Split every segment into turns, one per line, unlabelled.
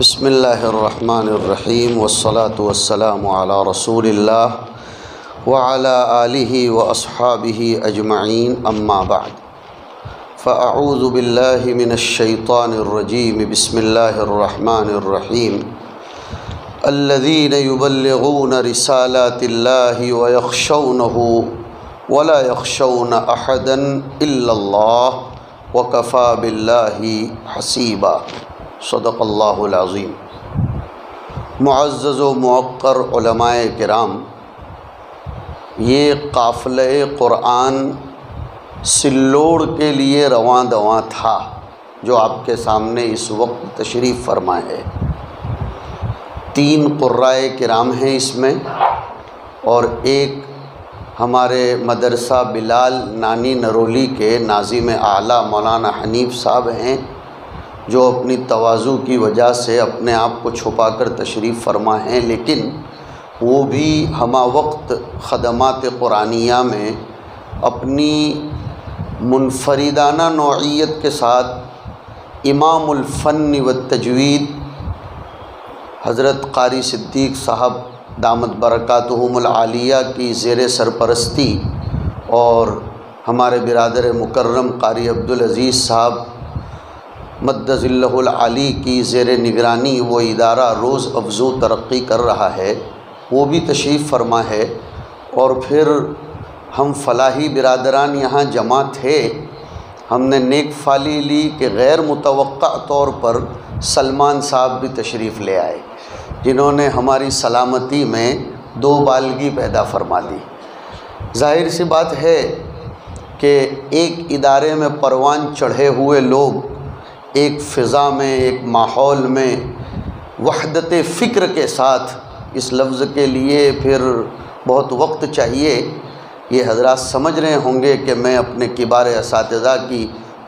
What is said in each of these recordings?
बसमीम वसलात वसलाम अला रसूलिल्लाह व अला आलिहि व अस्हाबिहि अजमईन अम्मा बाद फ़अऊज़ु बिल्लाहि मिनश्शैतानिर्रजीम बिस्मिल्लाहिर्रहमानिर्रहीम अल्लज़ीन युबल्लिगून रिसालातिल्लाहि व यख़शौनहु वला यख़शौन अहदन इल्लल्लाह व कफ़ा बिल्लाहि हसीबा सदक़ल्लाहुल-अज़ीम मुअज़्ज़ज़ व मुअक्कर उलमाए किराम, ये काफ़िले क़ुरआन सिल्लोड़ के लिए रवां दवां था, जो आपके सामने इस वक्त तशरीफ़ फरमा है। तीन क़ुर्राए किराम हैं इसमें, और एक हमारे मदरसा बिलाल नानी नरोली के नाजिम आला मौलाना हनीफ़ साहब हैं। जो अपनी तवाज़ु की वजह से अपने आप को छुपा कर तशरीफ़ फरमा हैं, लेकिन वो भी हमा वक्त ख़दमात क़ुरानिया में अपनी मुनफरदाना नौीयत के साथ इमामुल्फ़न व तजवीद, हज़रत कारी सिद्दीक़ साहब दामद बरक़ातहमलिया की ज़ेर सरपरस्ती और हमारे बिरदर मुकर्रम कारी अब्दुल अज़ीज़ साहब मद्दज़िल्लाली की ज़ेर निगरानी वो इदारा रोज़ अफजू तरक्की कर रहा है, वो भी तशरीफ़ फरमा है और फिर हम फलाही बिरादरान यहाँ जमा थे, हमने नेक फाली ली कि गैर मुतव तौर पर सलमान साहब भी तशरीफ़ ले आए, जिन्होंने हमारी सलामती में दो बालगी पैदा फरमा दी। ज़ाहिर सी बात है कि एक इदारे में परवान चढ़े हुए लोग एक फ़िज़ा में, एक माहौल में, वहदत फ़िक्र के साथ इस लफ्ज़ के लिए फिर बहुत वक्त चाहिए। ये हज़रत समझ रहे होंगे कि मैं अपने किबार इस की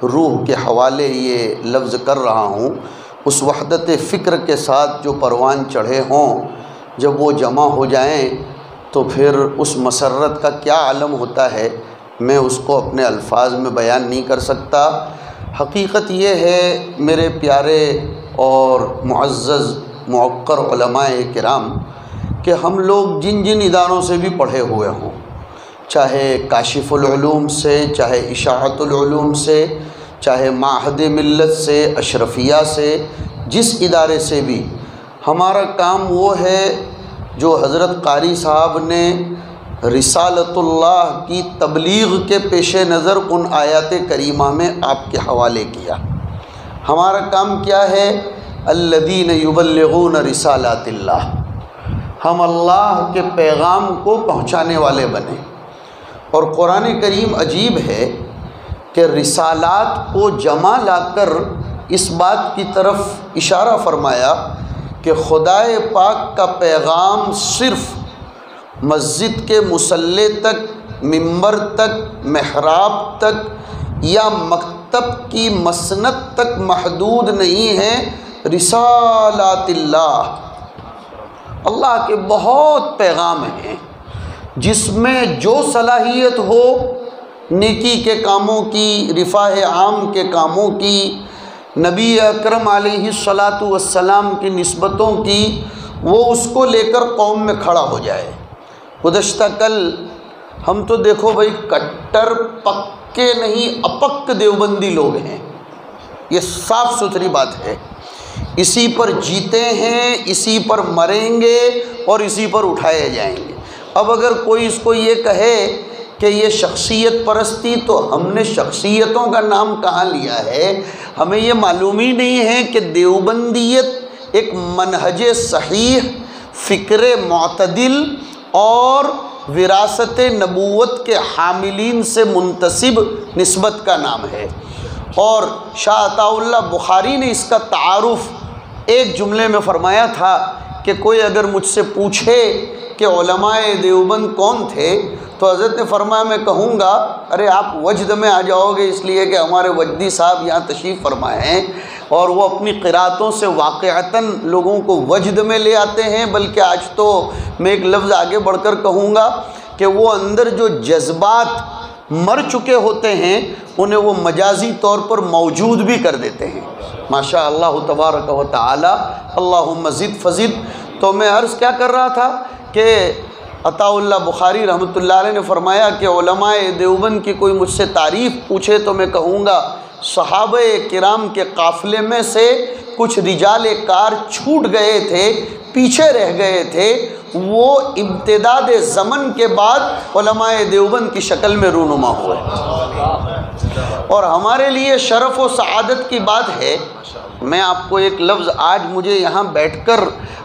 रूह के हवाले ये लफ्ज़ कर रहा हूँ। उस वहदत फ़िक्र के साथ जो परवान चढ़े हों, जब वो जमा हो जाएँ तो फिर उस मसरत का क्या आलम होता है, मैं उसको अपने अल्फाज में बयान नहीं कर सकता। हकीकत ये है, मेरे प्यारे और मुआज़ मक्कर कराम, कि हम लोग जिन जिन इदारों से भी पढ़े हुए हों, चाहे काशिफ़ुलूम से, चाहे इशातुलूम से, चाहे माहद मिलत से, अशरफिया से, जिस इदारे से भी, हमारा काम वो है, जो हज़रत कारी साहब ने रिसालतुल्लाह की तबलीग के पेश नज़र उन आयात करीमा में आपके हवाले किया। हमारा काम क्या है? अल्लदीन युबल्लिगून रिसालतिल्ला हम अल्लाह के पैगाम को पहुँचाने वाले बने। और कुरान करीम अजीब है कि रिसालात को जमा लाकर इस बात की तरफ़ इशारा फरमाया कि खुदाए पाक का पैगाम सिर्फ़ मस्जिद के मुसल्ले तक, मिंबर तक, महराब तक या मकतब की मसनत तक महदूद नहीं है रिसालातिल्लाह। अल्लाह के बहुत पैगाम हैं, जिसमें जो सलाहियत हो, नेकी के कामों की, रिफाह आम के कामों की, नबी अकरम सलाम की नस्बतों की, वो उसको लेकर कौम में खड़ा हो जाए। गुज्त कल, हम तो देखो भाई कट्टर पक्के नहीं, अपक्क देवबंदी लोग हैं। ये साफ़ सुथरी बात है। इसी पर जीते हैं, इसी पर मरेंगे और इसी पर उठाए जाएँगे। अब अगर कोई इसको ये कहे कि ये शख्सियत परस्ती तो हमने शख्सियतों का नाम कहाँ लिया है? हमें ये मालूम ही नहीं है कि देवबंदियत एक मनहज सही फ़िक्र मतदिल और विरासत नबूत के हामिलीन से मुंतसिब नस्बत का नाम है। और शाह बुखारी ने इसका तारफ़ एक जुमले में फ़रमाया था कि कोई अगर मुझसे पूछे कि देवबंद कौन थे तो हज़रत ने फरमाया, मैं कहूँगा, अरे आप वजद में आ जाओगे, इसलिए कि हमारे वजदी साहब यहाँ तशरीफ़ फरमाए हैं और वो अपनी क़रातों से वाक़ता लोगों को वजद में ले आते हैं, बल्कि आज तो मैं एक लफ्ज़ आगे बढ़कर कहूँगा कि वो अंदर जो जज्बात मर चुके होते हैं, उन्हें वो मजाजी तौर पर मौजूद भी कर देते हैं। माशा अल्लाह तबारक व ताली अल्लाह मज़िद फजिद। तो मैं अर्ज़ क्या कर रहा था कि अताउल्ला बुखारी रहमत ने फरमाया कि देवबंद की कोई मुझसे तारीफ़ पूछे तो मैं कहूँगा, सहाब किराम के काफ़िले में से कुछ रिजाल कार छूट गए थे, पीछे रह गए थे, वो इम्तदाद ज़मन के बाद देवबंद की शक्ल में रूनुमा हुए। और हमारे लिए शरफ़ व सआदत की बात है मैं आपको एक लफ्ज़ आज मुझे यहाँ बैठकर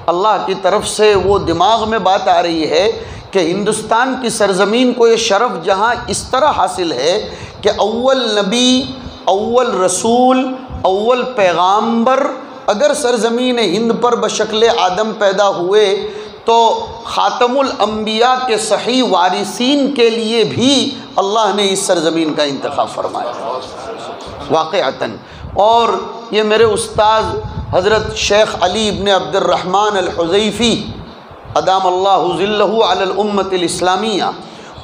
अल्लाह की तरफ़ से वो दिमाग में बात आ रही है कि हिंदुस्तान की सरज़मीन को ये शरफ़ जहाँ इस तरह हासिल है कि अव्वल नबी, अव्वल रसूल, अव्वल पैगाम्बर अगर सरज़मीन हिंद पर बशक्ल आदम पैदा हुए तो ख़ातमुलम्बिया के सही वारिसिन के लिए भी अल्लाह ने इस सरज़मीन का इंतखब फरमाया। वाक़ता और ये मेरे उस्ताद हज़रत शेख अली इबन अब्दुलरहमान अलहुज़ैफ़ी अदाम अल्लाज़ुल्लमत इस्लामिया।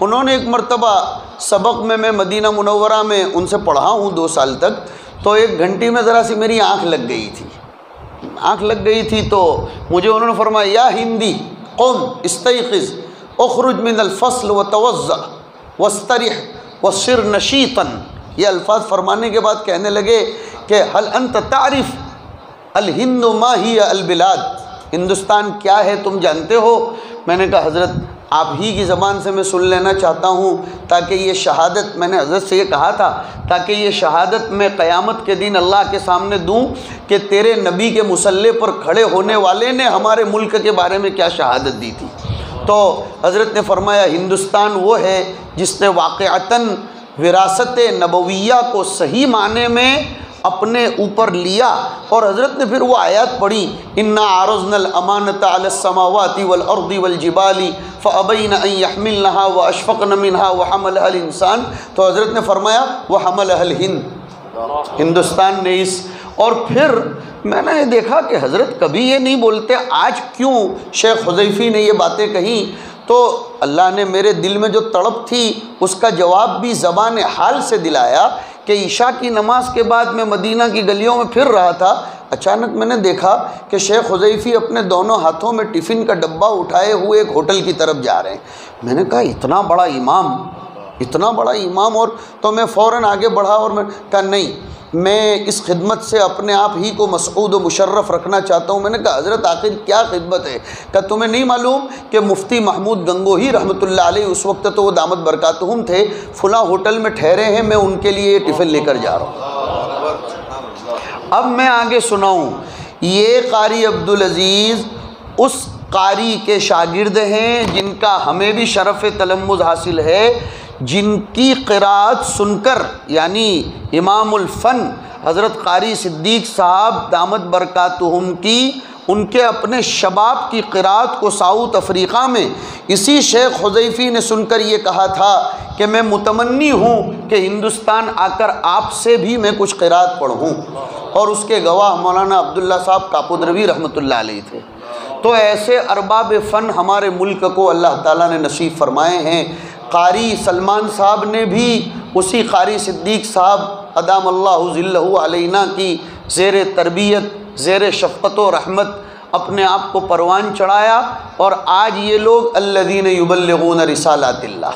उन्होंने एक मरतबा सबक में मैं मदीना मुनवरा में उनसे पढ़ा हूँ दो साल तक तो एक घंटी में ज़रा सी मेरी आँख लग गई थी। आँख लग गई थी तो मुझे उन्होंने फरमाया, या हिंदी, कौम इस्तख़ उखरुज मिनफ़सल व तवज़ वस्तरह व सिर नशीतन। ये अल्फाज फरमाने के बाद कहने लगे कि हल अंत तारीफ़, अल हिंद माही अलबिलाद हिंदुस्तान क्या है तुम जानते हो? मैंने कहा, हज़रत, आप ही की ज़बान से मैं सुन लेना चाहता हूँ, ताकि ये शहादत, मैंने हज़रत से ये कहा था, ताकि ये शहादत मैं क़यामत के दिन अल्लाह के सामने दूँ कि तेरे नबी के मुसल्ले पर खड़े होने वाले ने हमारे मुल्क के बारे में क्या शहादत दी थी। तो हज़रत ने फरमाया, हिंदुस्तान वो है जिसने वाक़ता विरासत नबविया को सही माने में अपने ऊपर लिया और हज़रत ने फिर वो आयत पढ़ी, इन्ना आरज़नल अमानत अलसमावाती वल अर्दी वल जिबाली फ़बईन यहमिल नहा व अशफ़ नमिनहा व हमल हल इंसान। तो हज़रत ने फरमाया वह हमल हल हिंद। हिंदुस्तान ने इस, और फिर मैंने ये देखा कि हज़रत कभी ये नहीं बोलते, आज क्यों? शेख हुजैफ़ी ने ये बातें कहीं। तो अल्लाह ने मेरे दिल में जो तड़प थी, उसका जवाब भी ज़बान हाल से दिलाया कि ईशा की नमाज़ के बाद मैं मदीना की गलियों में फिर रहा था, अचानक मैंने देखा कि शेख हुजैफ़ी अपने दोनों हाथों में टिफ़िन का डब्बा उठाए हुए एक होटल की तरफ़ जा रहे हैं। मैंने कहा, इतना बड़ा इमाम, इतना बड़ा इमाम और तो मैं फ़ौर आगे बढ़ा और मैं कहा, नहीं मैं इस खिदमत से अपने आप ही को मसूद मुशर्रफ रखना चाहता हूँ। मैंने कहा, हज़रत आखिर क्या खिदमत है? क्या तुम्हें नहीं मालूम कि मुफ्ती महमूद गंगोही रहमत उस वक्त तो वो दामद बरकतहम थे, फुला होटल में ठहरे हैं, मैं उनके लिए टिफ़िन लेकर जा रहा हूँ। अब मैं आगे सुनाऊँ, ये कारी अब्दुल अज़ीज़ उस कारी के शागिर्द हैं, जिनका हमें भी शरफ़ तलम्मुज़ हासिल है। जिनकी क़रात सुनकर, यानी इमामुल्फ़न हज़रत कारी सिद्दीक साहब, दामद बरक़ातहम की, उनके अपने शबाब की क़रात को साउथ अफ्रीक़ा में, इसी शेख हुजैफ़ी ने सुनकर ये कहा था कि मैं मुतमनी हूँ कि हिंदुस्तान आकर आपसे भी मैं कुछ क़रात पढ़ूँ। और उसके गवाह मौलाना अब्दुल्ला साहब कापुद्रवी रहमत थे। तो ऐसे अरबाब फ़न हमारे मुल्क को अल्लाह ताला ने नसीब फरमाए हैं कारी सलमान साहब ने भी उसी कारी सिद्दीक साहब अदाम अल्लाजिल्लना की ज़ेर तरबियत, ज़ेर शफ़त व रहमत अपने आप को परवान चढ़ाया और आज ये लोग अल्लादीन रिसाला रिसालातिल्ला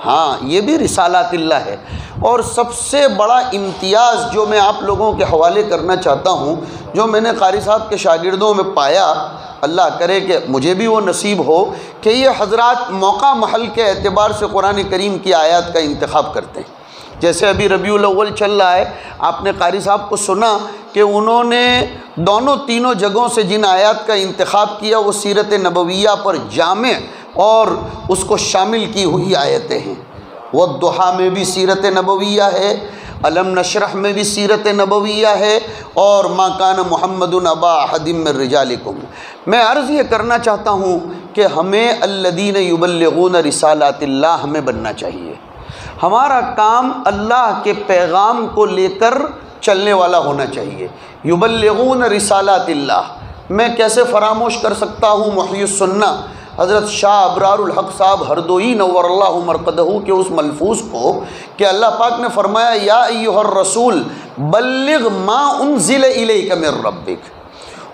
हाँ ये भी रिसालातिल्ला है। और सबसे बड़ा इम्तियाज़ जो मैं आप लोगों के हवाले करना चाहता हूँ, जो मैंने कारी साहब के शागिर्दों में पाया, अल्लाह करे कि मुझे भी वो नसीब हो कि ये हज़रत मौका महल के अतबार से कुरान करीम की आयत का इंतखब करते हैं। जैसे अभी रबी अव्वल चल रहा है, आपने कारी साहब को सुना कि उन्होंने दोनों तीनों जगहों से जिन आयत का इंतखब किया, वो सीरत नबविया पर जाम और उसको शामिल की हुई आयतें हैं। वह दुहा में भी सीरत नबविया है, अलम नशरह में भी सीरत नबविया है और माकान मोहम्मद नबा हदिम रिजालिकुम। मैं अर्ज़ ये करना चाहता हूँ कि हमें अल्लदीन युबल्लून रिसालातिल्ला हमें बनना चाहिए। हमारा काम अल्लाह के पैगाम को लेकर चलने वाला होना चाहिए। युबल्लून रिसालातिल्ला मैं कैसे फरामोश कर सकता हूँ सुन्ना? हज़रत शाह अबरारहक साहब हरदोई नवरल्ला मरकदहू के उस मलफूज को कि अल्लाह पाक ने फरमाया, या रसूल, बल्लिग माँ उन ज़िले का मेर रबिक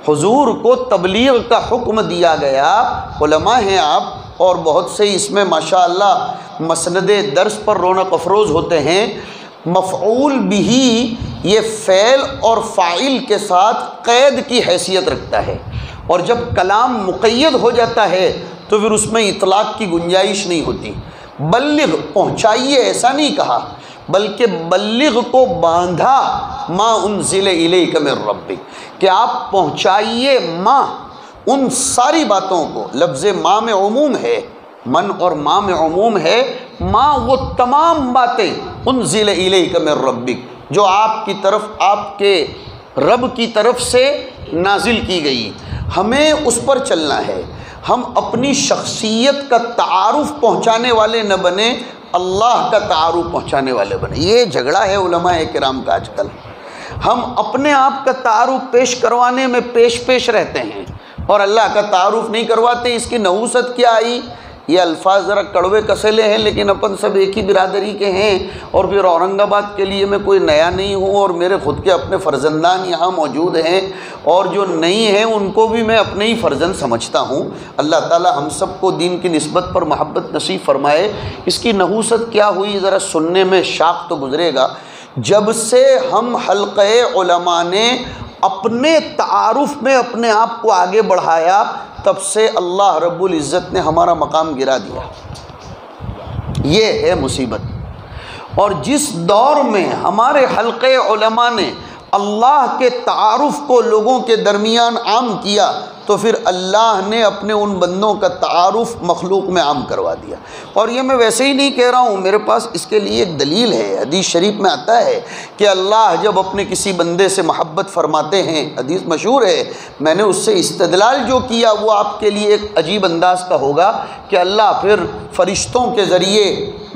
हुजूर को तबलीग का हुक्म दिया गया, उलमा हैं आप, और बहुत से इसमें माशा मसंद दर्स पर रौनक अफरोज़ होते हैं। मफ़ूल बिही, ये फ़ैल और फ़ाइल के साथ क़ैद की हैसियत रखता है। और जब कलाम मुक़ैद हो जाता है तो फिर उसमें इतलाक़ की गुंजाइश नहीं होती। बल्लिग पहुँचाइए ऐसा नहीं कहा, बल्कि बल्लिग को बांधा, माँ उन ज़िले कमर रबी कि आप पहुँचाइए माँ, उन सारी बातों को। लफ्ज़ माँ में अमूम है, मन और माँ में अमूम है, माँ वो तमाम बातें उन ज़िले कमर रबी जो आपकी तरफ़, आपके रब की तरफ़ से नाजिल की गई। हमें उस पर चलना है। हम अपनी शख्सियत का तारुफ पहुँचाने वाले न बने, अल्लाह का तारुफ पहुँचाने वाले बने। ये झगड़ा है उलमा कराम का आजकल। हम अपने आप का तारुफ पेश करवाने में पेश पेश रहते हैं और अल्लाह का तारुफ नहीं करवाते, इसकी नहूसत क्या आई? ये अल्फाज ज़रा कड़वे कसेले हैं, लेकिन अपन सब एक ही बिरादरी के हैं। और फिर औरंगाबाद के लिए मैं कोई नया नहीं हूँ, और मेरे ख़ुद के अपने फ़र्जंदान यहाँ मौजूद हैं। और जो नहीं हैं, उनको भी मैं अपने ही फ़र्जंद समझता हूँ। अल्लाह ताला हम सबको दीन की नस्बत पर महब्बत नसीब फरमाए। इसकी नहूसत क्या हुई, ज़रा सुनने में शाख तो गुज़रेगा। जब से हम हल्क़ ने अपने तारुफ में अपने आप को आगे बढ़ाया तब से अल्लाह रब्बुल इज़्ज़त ने हमारा मकाम गिरा दिया। ये है मुसीबत। और जिस दौर में हमारे हल्के ने अल्लाह के तारुफ को लोगों के दरमियान आम किया तो फिर अल्लाह ने अपने उन बंदों का तारफ़ मखलूक में आम करवा दिया। और ये मैं वैसे ही नहीं कह रहा हूँ, मेरे पास इसके लिए एक दलील है। हदीस शरीफ में आता है कि अल्लाह जब अपने किसी बंदे से महब्बत फरमाते हैं, हदीस मशहूर है, मैंने उससे इस्तदलाल जो किया वो आपके लिए एक अजीब अंदाज का होगा कि अल्लाह फिर फ़रिश्तों के ज़रिए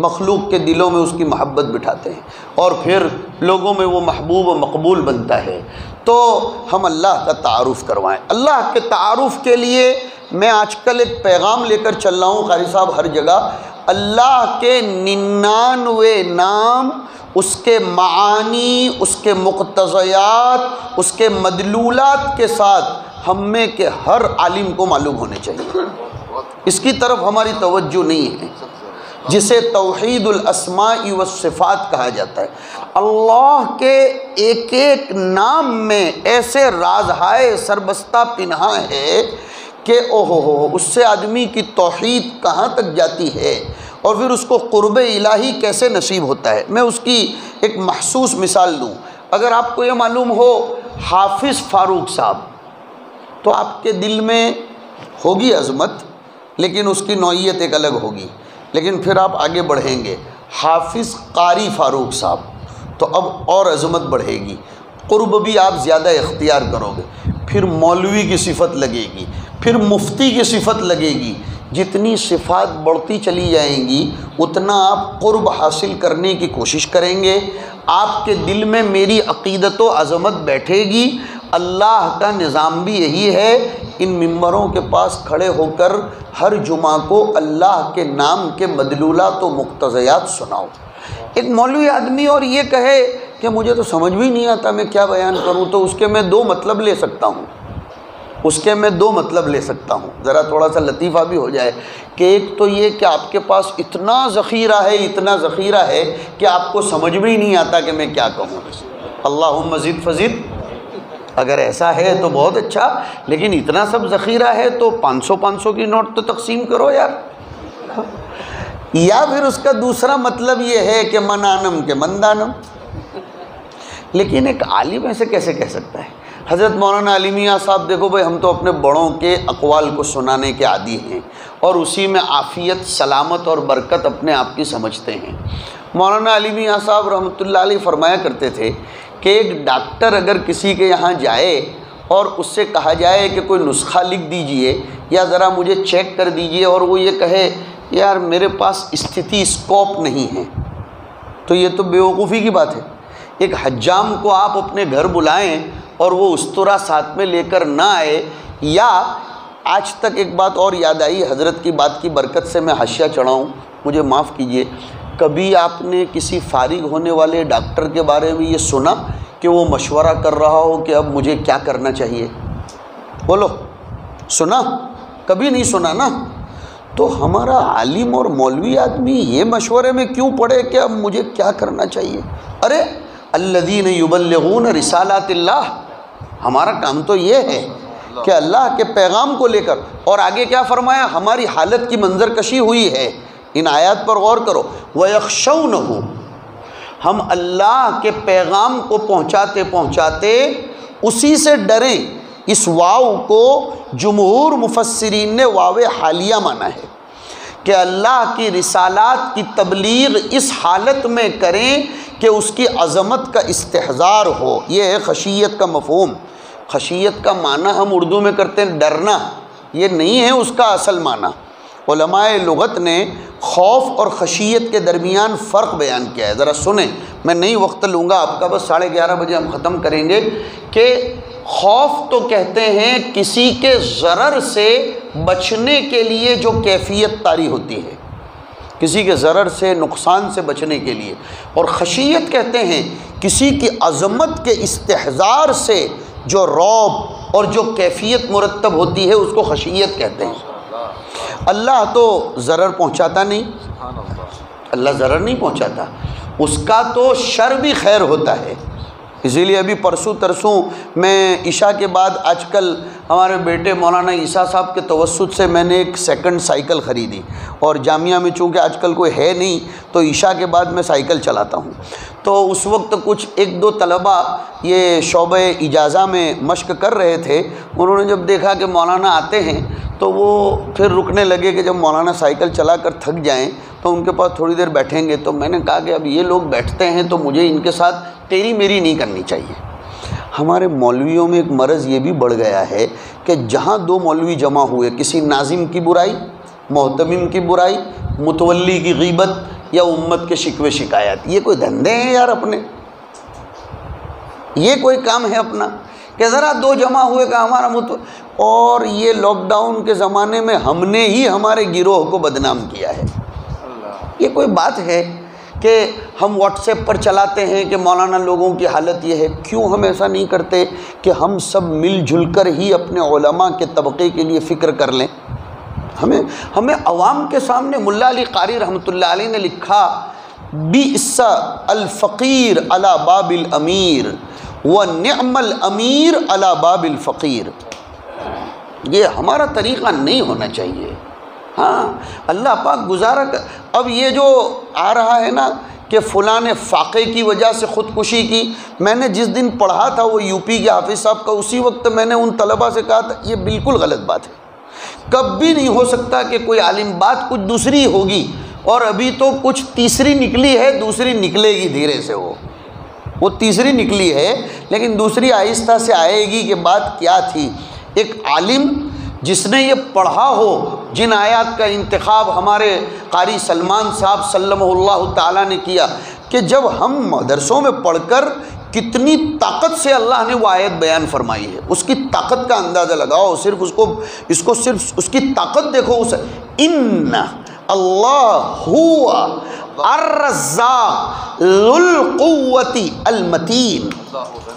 मखलूक के दिलों में उसकी मोहब्बत बिठाते हैं। और फिर लोगों में वो महबूब व मकबूल बनता है। तो हम अल्लाह का तारुफ़ करवाएँ। अल्लाह के तारुफ़ के लिए मैं आजकल एक पैगाम लेकर चल रहा हूँ, कारी साहब, हर जगह। अल्लाह के निन्यानवे नाम, उसके मानी, उसके मुख्तज़यात उसके मदलूलात के साथ हम में के हर आलिम को मालूम होने चाहिए। इसकी तरफ़ हमारी तवज्जो नहीं है। जिसे तोहदुलस्माई वफ़ात कहा जाता है। अल्लाह के एक एक नाम में ऐसे राजहाय, सरबस्ता, पिन्हा है कि ओहो हो, उससे आदमी की तोहद कहाँ तक जाती है? और फिर उसको क़ुरब इलाही कैसे नसीब होता है? मैं उसकी एक महसूस मिसाल दूँ। अगर आपको ये मालूम हो, हाफिज़ फ़ारूक साहब तो आपके दिल में होगी अज़मत, लेकिन उसकी नौीयत एक अलग होगी। लेकिन फिर आप आगे बढ़ेंगे। हाफिज़ कारी फ़ारूक साहब तो अब और अजमत बढ़ेगी। क़ुरब भी आप ज़्यादा इख्तियार करोगे। फिर मौलवी की सिफत लगेगी। फिर मुफ्ती की सिफत लगेगी। जितनी सिफात बढ़ती चली जाएँगी, उतना आप क़ुरब हासिल करने की कोशिश करेंगे। आपके दिल में मेरी अकीदत व अज़मत बैठेगी। अल्लाह का निज़ाम भी यही है, इन मम्बरों के पास खड़े होकर हर जुमा को अल्लाह के नाम के मदलूला तो मुख्तज़यात सुनाओ। एक मौलवी आदमी और ये कहे कि मुझे तो समझ भी नहीं आता मैं क्या बयान करूँ तो उसके मैं दो मतलब ले सकता हूँ। उसके मैं दो मतलब ले सकता हूँ। ज़रा थोड़ा सा लतीफ़ा भी हो जाए कि एक तो ये कि आपके पास इतना ज़ख़ीरा है, इतना ज़ख़ीरा है कि आपको समझ भी नहीं आता कि मैं क्या कहूँ अल्लाह मज़ीद फजीद। अगर ऐसा है तो बहुत अच्छा लेकिन इतना सब ज़ख़ीरा है तो 500 500 की नोट तो तकसीम करो यार। या फिर उसका दूसरा मतलब ये है कि मनानम के मंदानम। लेकिन एक आलिम ऐसे कैसे कह सकता है? हज़रत मौलाना अलीमिया साहब, देखो भाई, हम तो अपने बड़ों के अकवाल को सुनाने के आदि हैं और उसी में आफ़ियत, सलामत और बरकत अपने आप की समझते हैं। मौलाना अलीमिया साहब रहमत फरमाया करते थे कि एक डॉक्टर अगर किसी के यहाँ जाए और उससे कहा जाए कि कोई नुस्खा लिख दीजिए या ज़रा मुझे चेक कर दीजिए और वो ये कहे, यार, मेरे पास स्थिति, स्कोप नहीं है। तो ये तो बेवकूफ़ी की बात है। एक हजाम को आप अपने घर बुलाएँ और वो उस्तरा साथ में लेकर ना आए, या आज तक एक बात और याद आई, हज़रत की बात की बरकत से मैं हशिया चढ़ाऊँ, मुझे माफ़ कीजिए। कभी आपने किसी फारिग होने वाले डॉक्टर के बारे में ये सुना कि वो मशवरा कर रहा हो कि अब मुझे क्या करना चाहिए? बोलो, सुना? कभी नहीं सुना ना? तो हमारा आलिम और मौलवी आदमी ये मशवरे में क्यों पड़े कि अब मुझे क्या करना चाहिए? अरे अल्लदीन युबल्लून रिसालात हमारा काम तो ये है कि अल्लाह के पैगाम को लेकर। और आगे क्या फरमाया? हमारी हालत की मंजर कशी हुई है। इन आयात पर गौर करो। वयक्षौ न हो हम अल्लाह के पैगाम को पहुँचाते पहुँचाते उसी से डरें। इस वाव को जमहूर मुफसरीन ने वाव हालिया माना है। कि अल्लाह की रिसालात की तबलीग इस हालत में करें कि उसकी अज़मत का इस्तेजार हो, ये है खशियत का मफहम। खशियत का माना हम उर्दू में करते हैं, डरना, ये नहीं है उसका असल माना। लगत ने खौफ और खशियत के दरमियान फ़र्क बयान किया है। ज़रा सुने, मैं नहीं वक्त लूँगा, आपका बस साढ़े ग्यारह बजे हम ख़त्म करेंगे कि खौफ तो कहते हैं किसी के ज़रर से बचने के लिए जो कैफियत तारी होती है। किसी के ज़रर से नुकसान से बचने के लिए। और खशियत कहते हैं किसी की अज़मत के इस्तेजार से जो रौब और जो कैफियत मुरतब होती है उसको खशियत कहते हैं। अल्लाह तो ज़रर पहुँचाता नहीं। अल्लाह ज़रर नहीं पहुँचाता। उसका तो शर भी खैर होता है। इसीलिए अभी परसों तरसों मैं ईशा के बाद आजकल हमारे बेटे मौलाना ईसा साहब के तवसत से मैंने एक सेकंड साइकिल ख़रीदी। और जामिया में चूँकि आजकल कोई है नहीं तो ईशा के बाद मैं साइकिल चलाता हूँ। तो उस वक्त कुछ एक दो तलबा ये शोब इजाज़ा में मश्क कर रहे थे। उन्होंने जब देखा कि मौलाना आते हैं तो वो फिर रुकने लगे कि जब मौलाना साइकिल चला कर थक जाएँ तो उनके पास थोड़ी देर बैठेंगे तो मैंने कहा कि अब ये लोग बैठते हैं तो मुझे इनके साथ तेरी मेरी नहीं करनी चाहिए। हमारे मौलवियों में एक मरज़ ये भी बढ़ गया है कि जहाँ दो मौलवी जमा हुए, किसी नाजिम की बुराई, मोहतमिम की बुराई मुतवली की गीबत या उम्मत के शिकवे शिकायत, ये कोई धंधे हैं यार अपने? ये कोई काम है अपना? कि ज़रा दो जमा हुए का हमारा मुत, और ये लॉकडाउन के ज़माने में हमने ही हमारे गिरोह को बदनाम किया है। ये कोई बात है कि हम व्हाट्सएप पर चलाते हैं कि मौलाना लोगों की हालत ये है? क्यों हम ऐसा नहीं करते कि हम सब मिलजुल कर ही अपने के तबके के लिए फ़िक्र कर लें? हमें हमें अवाम के सामने मुल्ला अली कारी रहमतुल्लाह अलैह ने लिखा, बी इस्सा अलफ़ीर अला बाबिल अमीर, व नमल अमीर अला बाबिल फ़कीर. ये हमारा तरीक़ा नहीं होना चाहिए। हाँ अल्लाह पाक गुजारा कर, अब ये जो आ रहा है ना कि फ़लाँ ने फ़ाक़े की वजह से ख़ुदकुशी की, मैंने जिस दिन पढ़ा था वो यूपी के हाफिज़ साहब का, उसी वक्त मैंने उन तलबा से कहा था, ये बिल्कुल गलत बात है। कभी नहीं हो सकता कि कोई आलिम बात कुछ दूसरी होगी, और अभी तो कुछ तीसरी निकली है, दूसरी निकलेगी धीरे से वो। वो तीसरी निकली है, लेकिन दूसरी आहिस्ता से आएगी कि बात क्या थी। एक आलिम जिसने ये पढ़ा हो जिन आयात का इंतखब हमारे कारी सलमान साहब ताला ने किया कि जब हम मदरसों में पढ़कर कितनी ताकत से अल्लाह ने वो आयत बयान फरमाई है, उसकी ताकत का अंदाज़ा लगाओ, सिर्फ़ उसको, इसको सिर्फ़, उसकी ताकत देखो उस इन अल्लाह हुआ अलमतीन।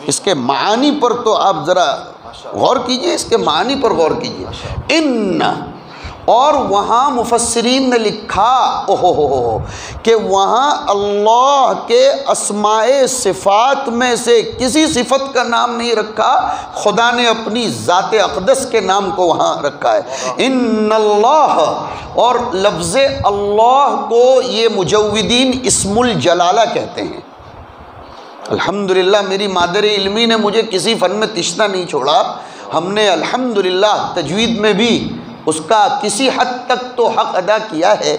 इसके मानी पर तो आप ज़रा गौर कीजिए, इसके मानी पर गौर कीजिए। इन और वहाँ मुफसरीन ने लिखा, ओहो हो हो कि वहाँ अल्लाह के असमाए सिफ़ात में से किसी सिफत का नाम नहीं रखा, खुदा ने अपनी ज़ात अकदस के नाम को वहाँ रखा है। इन अल्लाह और लफ्ज़ अल्लाह को ये मुजवदीन इसमुल जलाला कहते हैं। अल्हम्दुलिल्लाह, मेरी मादर इल्मी ने मुझे किसी फ़न में तिश्ता नहीं छोड़ा। हमने अल्हम्दुलिल्लाह, तजवीद में भी उसका किसी हद तक तो हक़ अदा किया है।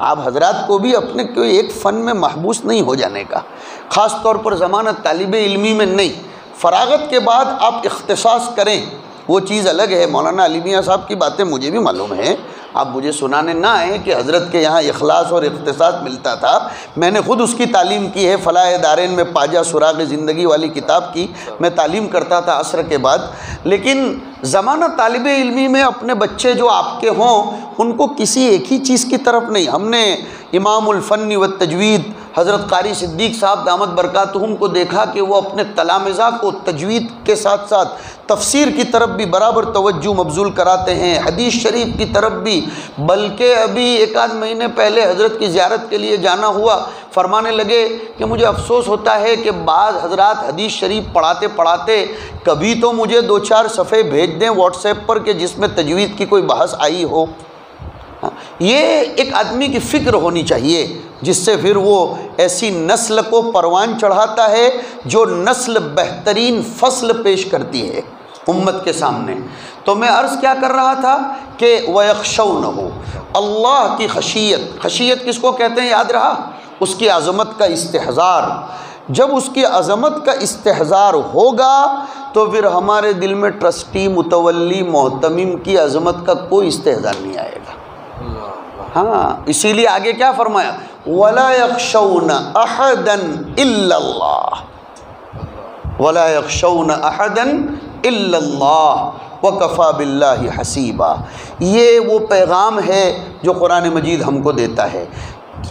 आप हजरात को भी अपने कोई एक फ़न में महबूस नहीं हो जाने का। ख़ास तौर पर ज़मानत तालब इलमी में नहीं। फ़रागत के बाद आप इख्तसास करें। वो चीज़ अलग है। मौलाना अली मियाँ साहब की बातें मुझे भी मालूम है। आप मुझे सुनाने ना आए कि हज़रत के यहाँ अखलास और अख्तसास मिलता था। मैंने ख़ुद उसकी तालीम की है, फ़लाह दारेन में पाजा सुराग ज़िंदगी वाली किताब की मैं तालीम करता था असर के बाद। लेकिन ज़माना तालब इलमी में अपने बच्चे जो आपके हों, उनको किसी एक ही चीज़ की तरफ़ नहीं। हमने इमामफनी व तजवीद हज़रत कारी सिद्दीक साहब दामद बरकतहम को देखा कि वो अपने तलामज़ा को तजवीद के साथ साथ तफसीर की तरफ़ भी बराबर तवज्जो मबजूल कराते हैं। हदीस शरीफ की तरफ़ भी बल्कि अभी एक आध महीने पहले हज़रत की ज़्यारत के लिए जाना हुआ फरमाने लगे कि मुझे अफसोस होता है कि बाद हज़रत हदीस शरीफ पढ़ाते पढ़ाते कभी तो मुझे दो चार सफ़े भेज दें व्हाट्सएप पर कि जिसमें तजवीज़ की कोई बहस आई हाँ, ये एक आदमी की फ़िक्र होनी चाहिए, जिससे फिर वो ऐसी नस्ल को परवान चढ़ाता है, जो नस्ल बेहतरीन फ़सल पेश करती है उम्मत के सामने। तो मैं अर्ज़ क्या कर रहा था कि वयक्षव न हो अल्लाह की खशियत। खशियत किसको कहते हैं, याद रहा? उसकी अज़मत का इस्तेहज़ार जब उसकी अज़मत का इस्तेहज़ार होगा तो फिर हमारे दिल में ट्रस्टी मुतवली मोहतमीम की अज़मत का कोई इस्तेहज़ार नहीं आएगा। हाँ इसीलिए आगे क्या फरमाया? वलायक्षौन अहदन इल्लल्लाह। वलायक्षौन अहदन इल्लल्लाह। वकफ़ा बिल्लाहि हसीबा। ये वो पैगाम है जो कुरान मजीद हमको देता है।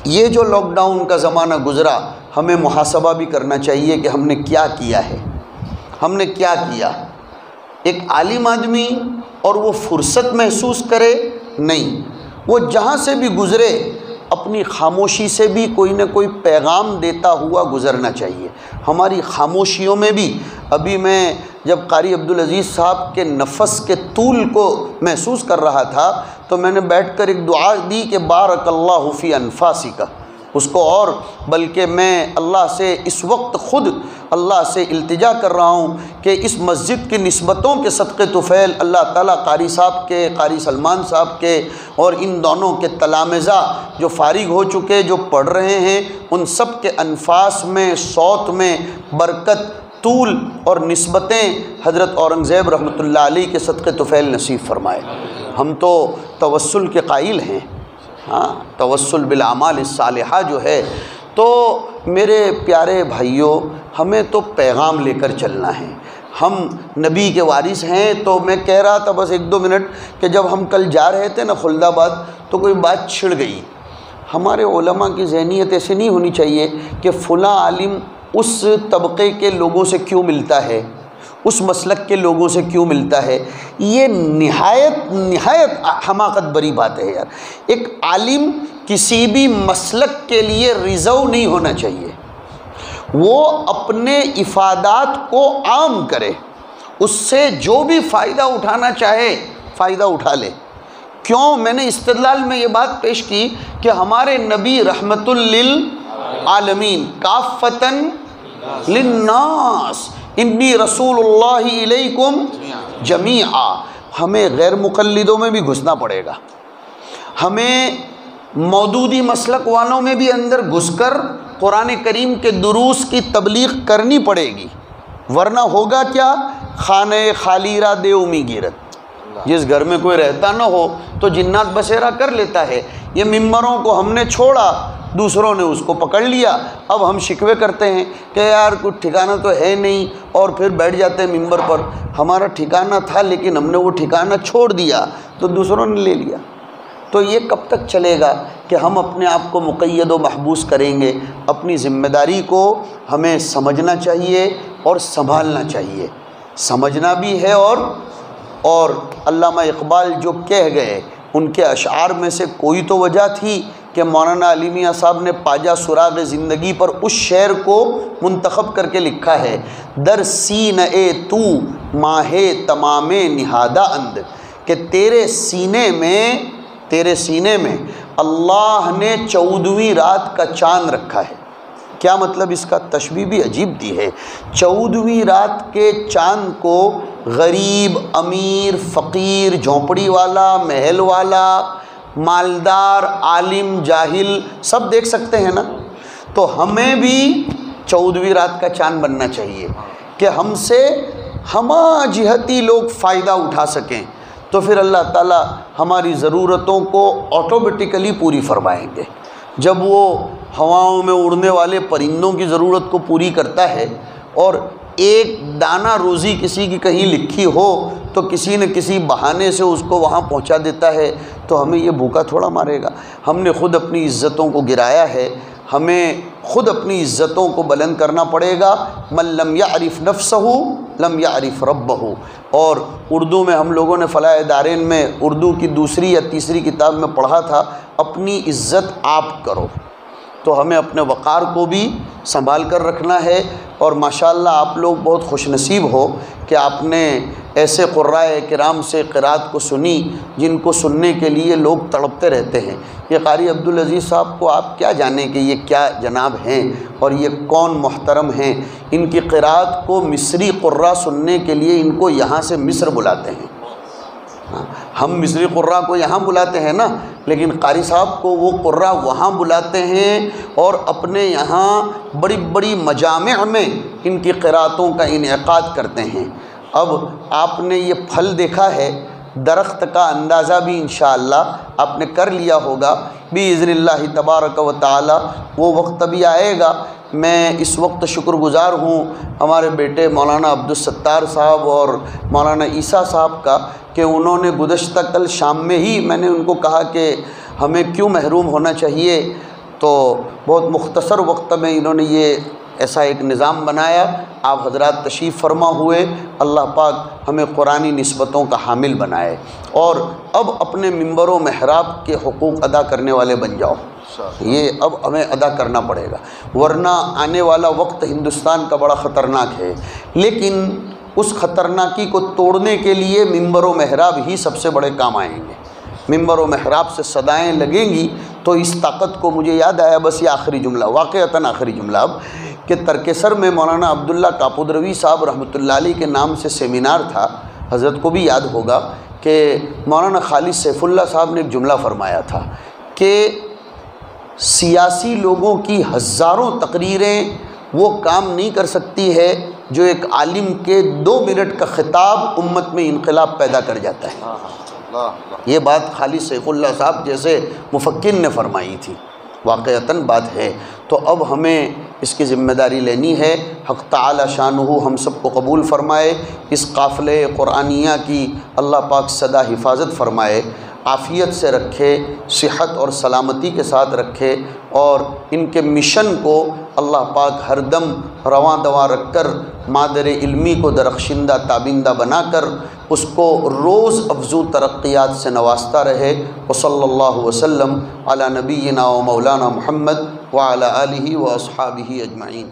ये जो लॉकडाउन का ज़माना गुज़रा, हमें मुहासबा भी करना चाहिए कि हमने क्या किया है। हमने क्या किया? एक आलिम आदमी और वो फुर्सत महसूस करे? नहीं। वो जहाँ से भी गुज़रे, अपनी खामोशी से भी कोई ना कोई पैगाम देता हुआ गुज़रना चाहिए। हमारी खामोशियों में भी, अभी मैं जब कारी अब्दुल अज़ीज़ साहब के नफस के तूल को महसूस कर रहा था तो मैंने बैठकर एक दुआ दी कि बारक अल्लाह अनफासी का उसको और, बल्कि मैं अल्लाह से इस वक्त ख़ुद अल्लाह से इल्तिजा कर रहा हूँ कि इस मस्जिद की नस्बतों के सदक़े तुफ़ैल अल्लाह ताला कारी साहब के, कारी सलमान साहब के और इन दोनों के तलामज़ा जो फारिग हो चुके जो पढ़ रहे हैं, उन सब के अनफास में, सौत में बरकत, तूल और नस्बतें हज़रत औरंगज़ेब रहमतुल्लाह के सदक़े तुफ़ैल नसीब फरमाए। हम तो तवसल के कायल हैं। हाँ तवसल बिलामाल सालहा जो है तो मेरे प्यारे भाइयों, हमें तो पैगाम लेकर चलना है। हम नबी के वारिस हैं तो मैं कह रहा था बस एक दो मिनट कि जब हम कल जा रहे थे ना खुलदाबाद तो कोई बात छिड़ गई। हमारे ओलमा की जहनीत ऐसे नहीं होनी चाहिए कि फ़ुला आलिम उस तबके के लोगों से क्यों मिलता है। उस मसलक के लोगों से क्यों मिलता है? ये नहायत नहायत हमाकत बरी बात है यार। एक आलिम किसी भी मसलक के लिए रिज़र्व नहीं होना चाहिए। वो अपने इफ़ादात को आम करे। उससे जो भी फ़ायदा उठाना चाहे, फ़ायदा उठा ले। क्यों? मैंने इस्तलाल में ये बात पेश की कि हमारे नबी रहमतुल्लिल आलमीन काफ़तन लिन्नास इन्नी रसूलुल्लाह जमीआ। हमें गैर मुकलदों में भी घुसना पड़ेगा। हमें मौदूदी मसलक वालों में भी अंदर घुसकर कुरान करीम के दुरूस की तबलीग करनी पड़ेगी। वरना होगा क्या? खान खालीरा दे उमी गिरत। जिस घर में कोई रहता ना हो तो जिन्नात बसेरा कर लेता है। ये मिम्बरों को हमने छोड़ा दूसरों ने उसको पकड़ लिया। अब हम शिकवे करते हैं कि यार, कुछ ठिकाना तो है नहीं, और फिर बैठ जाते हैं मिंबर पर। हमारा ठिकाना था, लेकिन हमने वो ठिकाना छोड़ दिया तो दूसरों ने ले लिया। तो ये कब तक चलेगा कि हम अपने आप को मुक़ैद महबूस करेंगे? अपनी ज़िम्मेदारी को हमें समझना चाहिए और संभालना चाहिए। समझना भी है और और अल्लामा इकबाल जो कह गए, उनके अशार में से कोई तो वजह थी कि मौलाना अली मियाँ साहब ने पाजा सुराग ज़िंदगी पर उस शेर को मंतखब करके लिखा है, दर सीन ए तू, माहे तमाम निहादा अंद कि तेरे सीने में, तेरे सीने में अल्लाह ने चौदहवीं रात का चाँद रखा है। क्या मतलब इसका? तशबी भी अजीब दी है। चौदहवीं रात के चाँद को गरीब, अमीर, फ़कीर झोंपड़ी वाला महल वाला मालदार, आलिम, जाहिल सब देख सकते हैं ना? तो हमें भी चौदहवीं रात का चाँद बनना चाहिए कि हमसे हम जिहती लोग फ़ायदा उठा सकें। तो फिर अल्लाह ताला हमारी ज़रूरतों को ऑटोमेटिकली पूरी फरमाएँगे। जब वो हवाओं में उड़ने वाले परिंदों की ज़रूरत को पूरी करता है और एक दाना रोज़ी किसी की कहीं लिखी हो तो किसी न किसी बहाने से उसको वहाँ पहुँचा देता है तो हमें ये भूखा थोड़ा मारेगा। हमने ख़ुद अपनी इज़्ज़तों को गिराया है, हमें ख़ुद अपनी इज़्ज़तों को बुलंद करना पड़ेगा। मल्लम या अरिफ नफ्स हो लम या अरिफ रब हो और उर्दू में हम लोगों ने फ़लाह दारेन में उर्दू की दूसरी या तीसरी किताब में पढ़ा था, अपनी इज़्ज़त आप करो। तो हमें अपने वक़ार को भी संभाल कर रखना है और माशाल्लाह आप लोग बहुत खुशनसीब हो कि आपने ऐसे क़ुर्राए कराम से क़रात को सुनी जिनको सुनने के लिए लोग तड़पते रहते हैं। ये कारी अब्दुल अज़ीज़ साहब को आप क्या जानें कि ये क्या जनाब हैं और ये कौन मोहतरम हैं? इनकी क़रात को मिस्री क़ुर्रा सुनने के लिए इनको यहाँ से मिस्र बुलाते हाँ, हम मिसरी क़ुर्रा को यहाँ बुलाते हैं ना, लेकिन कारी साहब को वो क़ुर्रा वहाँ बुलाते हैं और अपने यहाँ बड़ी बड़ी मजाम में इनकी क़रातों का इनका करते हैं। अब आपने ये फल देखा है दरख्त का अंदाज़ा भी इन आपने कर लिया होगा। भी इज़्ला तबारक व ताली, वो वक्त भी आएगा। मैं इस वक्त शुक्रगुज़ार हूँ हमारे बेटे मौलाना अब्दुलसत्तार साहब और मौलाना ईसा साहब का कि उन्होंने गुजशत कल शाम में ही मैंने उनको कहा कि हमें क्यों महरूम होना चाहिए। तो बहुत मुख्तसर वक्त में इन्होंने ये ऐसा एक निज़ाम बनाया। आप हज़रत तशीफ़ फरमा हुए अल्लाह पाक हमें कुरानी नस्बतों का हामिल बनाए और अब अपने मंबर महराब के हकूक़ अदा करने वाले बन जाओ। ये अब हमें अदा करना पड़ेगा। वरना आने वाला वक्त हिंदुस्तान का बड़ा ख़तरनाक है। लेकिन उस ख़तरनाकी को तोड़ने के लिए मंबर महराब ही सबसे बड़े काम आएँगे। मंबर महराब से सदाएँ लगेंगी तो इस ताकत को मुझे याद आया बस ये आखिरी जुमला वाक़ता आखिरी जुमला। अब कि तरकेसर में मौलाना अब्दुल्ला कापुदरवी साहब रहमतुल्लाह के नाम से सेमिनार था हज़रत को भी याद होगा कि मौलाना खालिद सैफुल्ला साहब ने एक जुमला फरमाया था कि सियासी लोगों की हज़ारों तकरीरें वो काम नहीं कर सकती है जो एक आलिम के दो मिनट का ख़िताब उम्मत में इनकलाब पैदा कर जाता है। हाँ, हाँ, ये बात खालिद सैफुल्ला साहब जैसे मुफ़क्किन ने फरमाई थी। वाक़ता बात है। तो अब हमें इसकी ज़िम्मेदारी लेनी है। हक़ ताला शाह हम सबको कबूल फ़रमाए। इस काफ़िले क़ुरानिया की अल्लाह पाक सदा हिफाजत फ़रमाए। आफ़ियत से रखे, सेहत और सलामती के साथ रखे और इनके मिशन को अल्लाह पाक हरदम रवा दवा रख कर मादर इल्मी को दरख्शिंदा, ताबिंदा बनाकर, उसको रोज़ अफजू तरक्यात से नवाजता रहे। वसल्ला वसम अला नबीना व मौलाना महमद वाली व असहाबी अजमाइन।